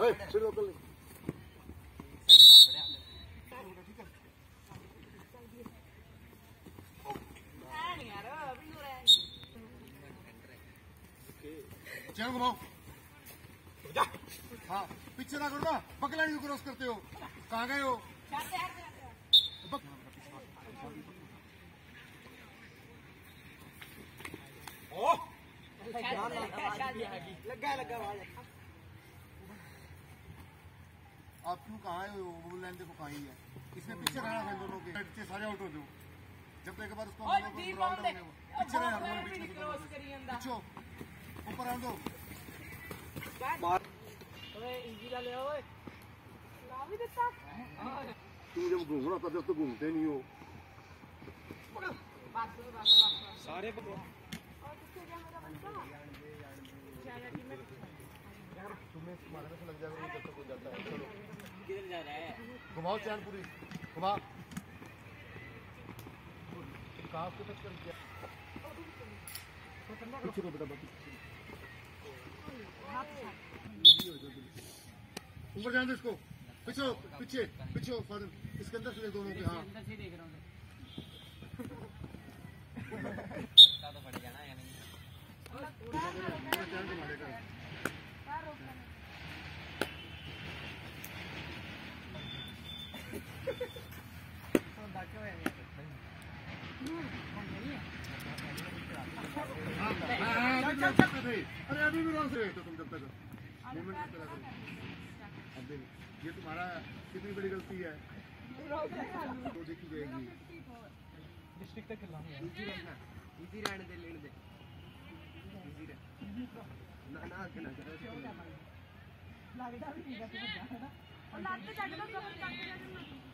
ओए चलो घुमाओ। हाँ पीछे ना करो ना बकला नहीं क्रॉस करते हो। कहाँ गए हो? ओ लगा लगा लगा। आप क्यों कहा है? वो बोल रहे देखो कहा ही है। इसमें पिक्चर आया था दोनों के? पीछे सारे आउट हो जाओ। जब तक बार उसको पिक्चर रहना ऊपर आ दो तू जब घूम रहा था जब तो घूमते नहीं हो। सारे तुम्हें तो लग जाएगा घुमाओ चैन पूरी घुमा काफ को टच ऊपर जाने इसको। पीछे पीछे पीछे फादर। इसके अंदर से दोनों के हाँ। अंदर से देख रहा ये तुम्हारा कितनी बड़ी गलती है। तो देखी जाएगी डिस्ट्रिक्ट तक खिलाऊँगा इजी रहना दे लेने दे ना ना ना लगदा भी ठीक है और लाते जाके तो कवर करके जाते